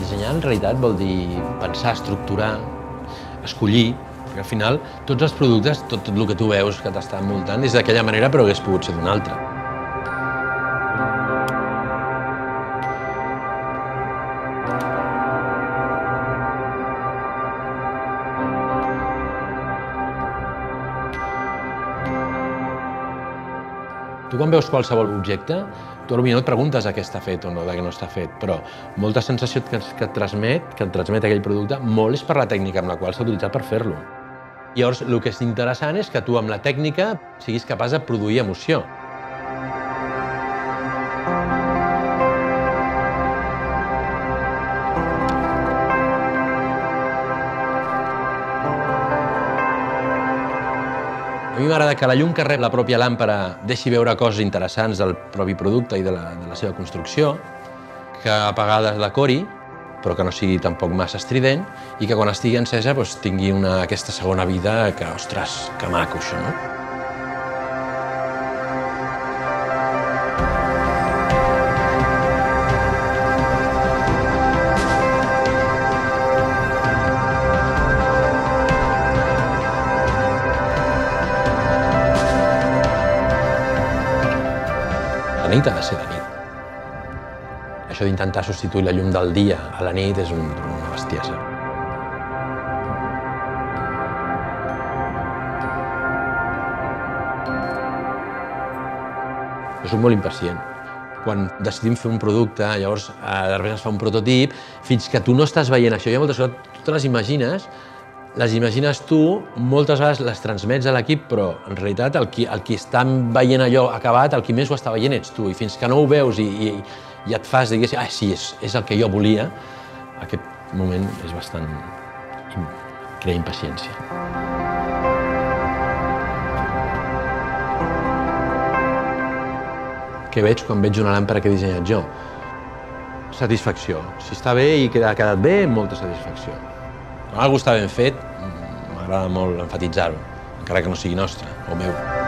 Dissenyar en realitat vol dir pensar, estructurar, escollir, perquè al final tots els productes, tot, el que tu veus que t'està envoltant és d'aquella manera però hagués pogut ser d'una altra. Tu quan veus qualsevol objecte, tu potser no et preguntes a què està fet o no, de què no està fet, però molta sensació que, que et transmet, que et transmet aquell producte, molt és per la tècnica amb la qual s'ha utilitzat per fer-lo. Llavors, el que és interessant és que tu amb la tècnica siguis capaç de produir emoció. Mi m'agrada que la llum que rep la pròpia làmpara deixi veure coses interessants del propi producte i de la, de la seva construcció, que apagada es decori, però que no sigui tampoc massa estrident, i que quan estigui encesa doncs, tingui una, aquesta segona vida que, ostres, que maco això, no? Nit ha de ser de nit. Això d'intentar substituir la llum del dia a la nit és un, una bestiesa. Jo soc molt impacient. Quan decidim fer un producte, llavors eh, després es fa un prototip, fins que tu no estàs veient això, hi ha moltes coses, tu te les imagines, les imagines tu, moltes vegades les transmets a l'equip, però en realitat el qui, el qui està veient allò acabat, el qui més ho està veient ets tu, i fins que no ho veus i, i, i et fas, diguéssim, ah, sí, és, és el que jo volia, aquest moment és bastant... crea impaciència. Què veig quan veig una làmpara que he dissenyat jo? Satisfacció. Si està bé i que ha quedat bé, molta satisfacció. Algú està ben fet, m'agrada molt enfatitzar-ho, encara que no sigui nostre o meu.